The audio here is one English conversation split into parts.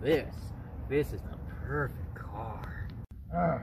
this. This is the perfect car. Ah.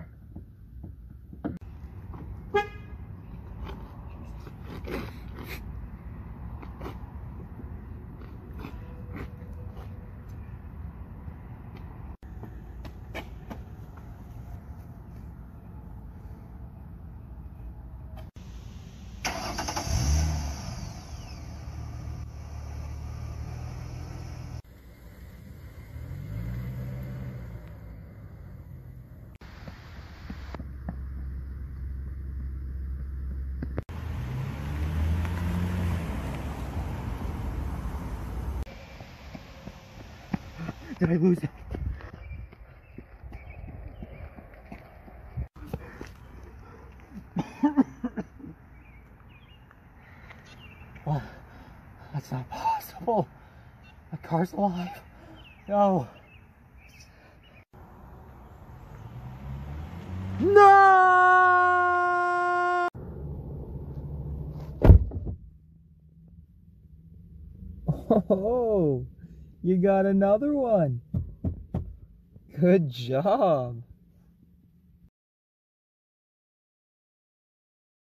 Did I lose it? what? Oh, that's not possible. My car's alive. No. No! Oh, you got another one. Good job.